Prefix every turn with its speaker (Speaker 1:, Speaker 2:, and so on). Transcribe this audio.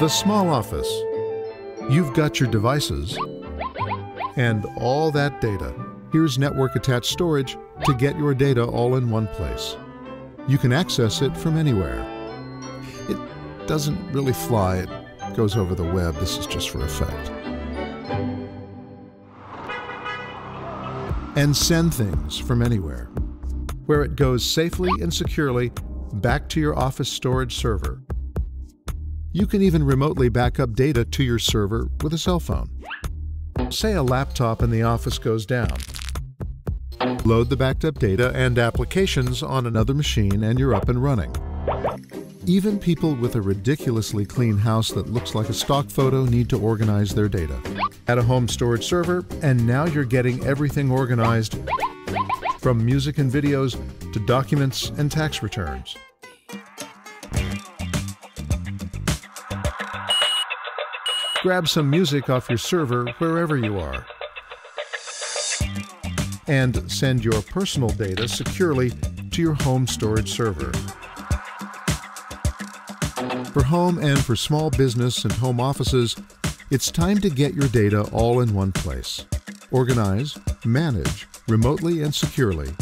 Speaker 1: The small office. You've got your devices and all that data. Here's network attached storage to get your data all in one place. You can access it from anywhere. It doesn't really fly, it goes over the web. This is just for effect. And send things from anywhere, where it goes safely and securely back to your office storage server. You can even remotely back up data to your server with a cell phone. Say a laptop in the office goes down. Load the backed up data and applications on another machine and you're up and running. Even people with a ridiculously clean house that looks like a stock photo need to organize their data. Add a home storage server, and now you're getting everything organized from music and videos to documents and tax returns. Grab some music off your server wherever you are. And send your personal data securely to your home storage server. For home and for small business and home offices, it's time to get your data all in one place. Organize, manage, remotely and securely